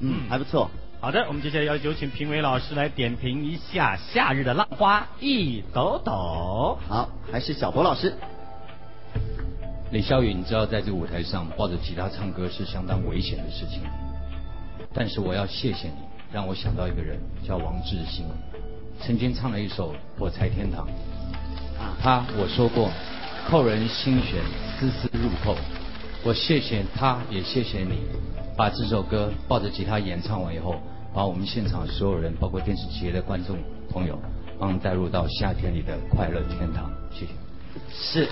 嗯，还不错。好的，我们接下来要有请评委老师来点评一下《夏日的浪花一抖抖》。好，还是小博老师。李霄宇，你知道在这个舞台上抱着吉他唱歌是相当危险的事情，但是我要谢谢你，让我想到一个人，叫王志新，曾经唱了一首《火柴天堂》。啊，他我说过，扣人心弦，丝丝入扣。我谢谢他，也谢谢你，把这首歌抱着吉他演唱完以后。把我们现场所有人，包括电视机的观众朋友，帮带入到夏天里的快乐天堂。谢谢。是。